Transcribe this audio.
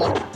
You